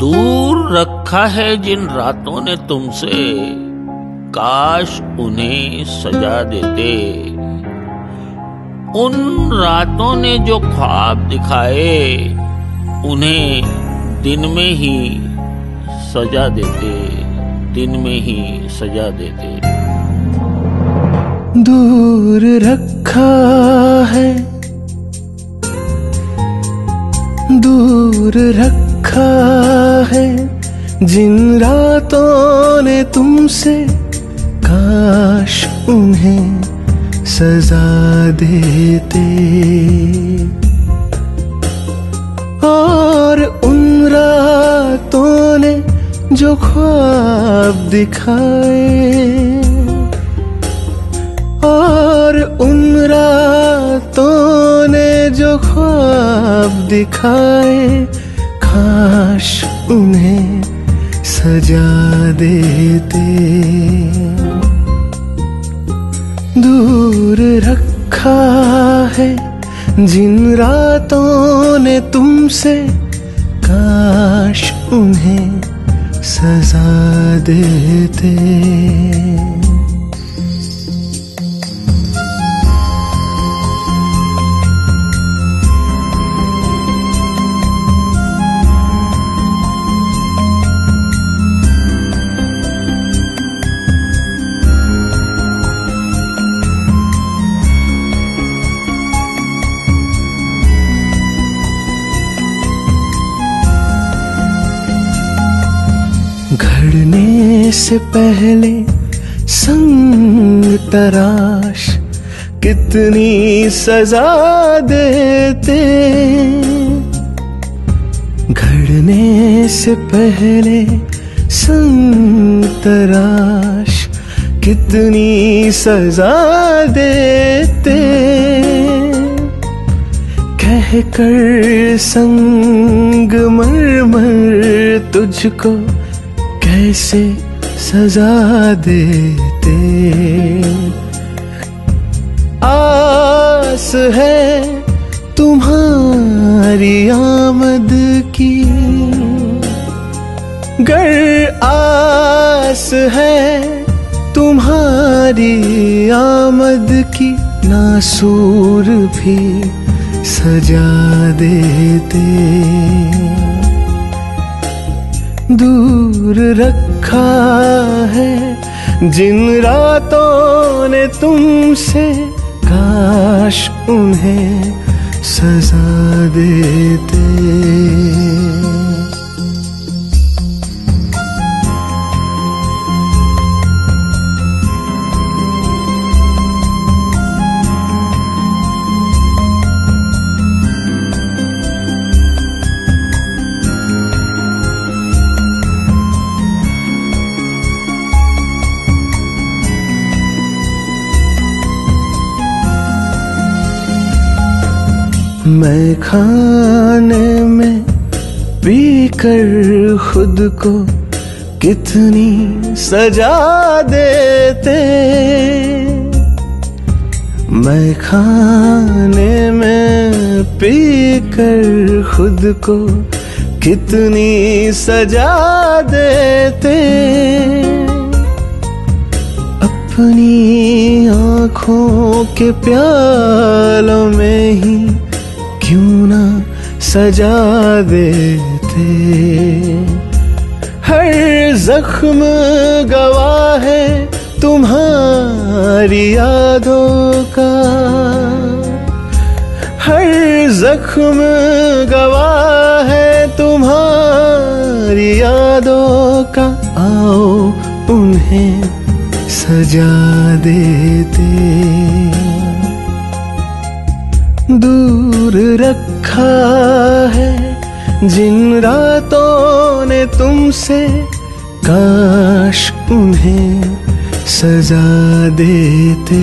दूर रखा है जिन रातों ने तुमसे काश उन्हें सजा देते। उन रातों ने जो ख्वाब दिखाए, उन्हें दिन में ही सजा देते, दिन में ही सजा देते। दूर रखा है, दूर रखा जिन रातों ने तुमसे काश उन्हें सजा देते। और उन रातों ने जो ख्वाब दिखाए। और उन रातों ने जो ख्वाब दिखाए, काश उन्हें सजा देते। दूर रखा है जिन रातों ने तुमसे काश उन्हें सजा देते। घड़ने से पहले संग तराश, कितनी सजा देते। घड़ने से पहले संग तराश, कितनी सजा देते। कह कर संग मर मर तुझको कैसे सजा देते? आस है तुम्हारी आमद की। गर आस है तुम्हारी आमद की। नासूर भी सजा देते। दूर रखा है। जिन रातों ने तुमसे काश उन्हें सजा देते। मैं खाने में पी कर खुद को कितनी सजा देते। मैं खाने में पी कर खुद को कितनी सजा देते। अपनी आँखों के प्यालों में ही सजा देते। हर जख्म गवाह है तुम्हारी यादों का। हर जख्म गवाह है तुम्हारी यादों का। आओ उन्हें सजा देते। दूर रखा है। जिन रातों ने तुमसे काश उन्हें सजा देते।